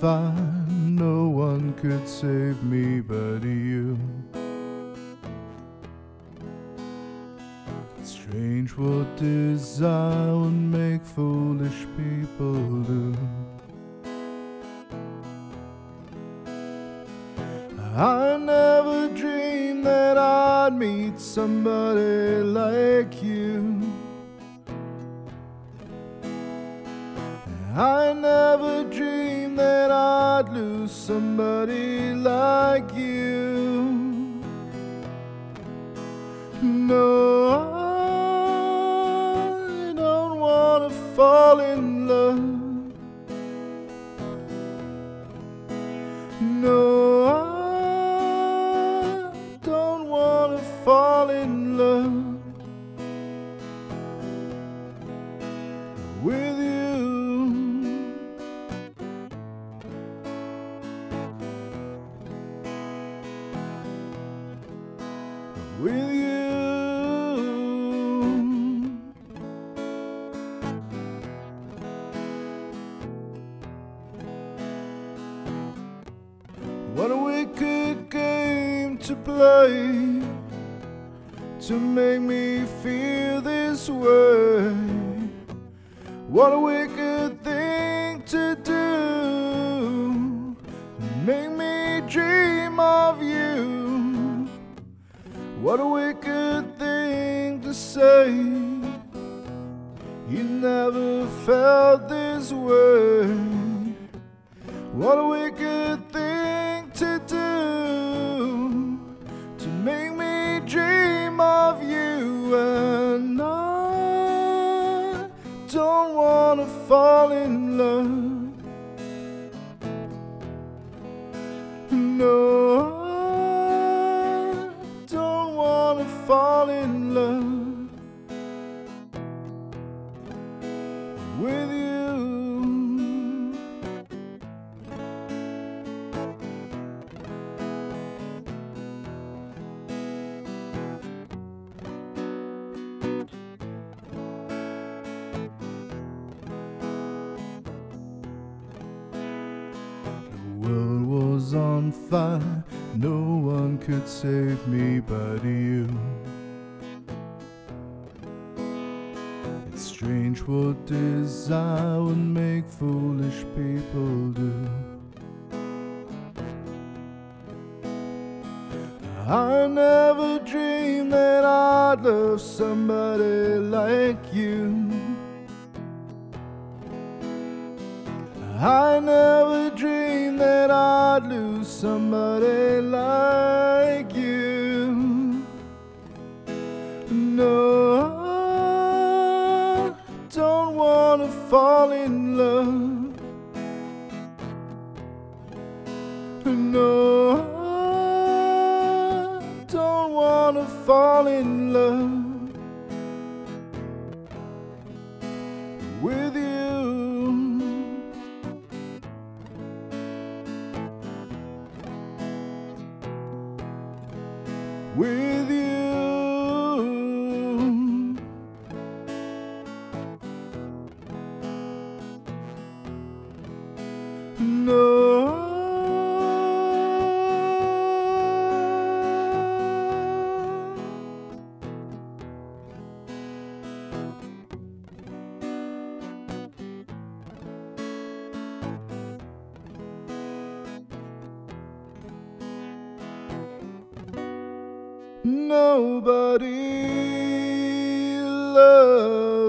fire, no one could save me but you. Strange what desire would make foolish people do. I never dreamed that I'd meet somebody like you. I never dreamed I'd lose somebody like you. No, I don't want to fall in love. No, I don't want to fall in love with With you. What a wicked game to play to make me feel this way. What a wicked thing What a wicked thing to say. You never felt this way. What a wicked thing to do to make me dream of you, and I don't want to fall in love. With you. The world was on fire, no one could save me but you. Strange what desire would make foolish people do. I never dreamed that I'd love somebody like you. I never dreamed that I'd lose somebody like to fall in love. No, I don't want to fall in love with you. with No. Nobody loves